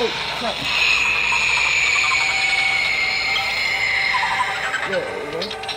Oh, crap. Whoa, whoa.